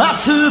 Master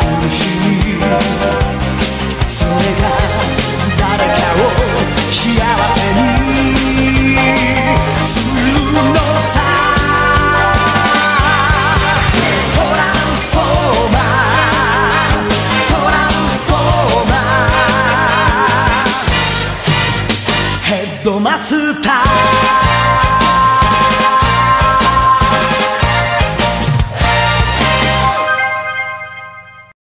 スター